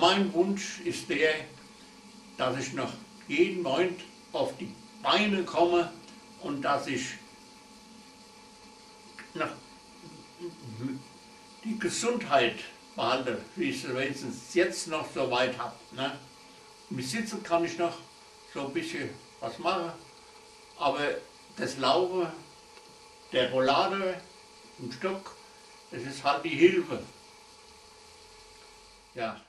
mein Wunsch ist der, dass ich noch jeden Moment auf die Beine komme und dass ich noch die Gesundheit behalte, wie ich es wenigstens jetzt noch so weit habe. Ne? Mit Sitzen kann ich noch so ein bisschen was machen, aber das Laufen, der Rollade, im Stock, das ist halt die Hilfe. Ja.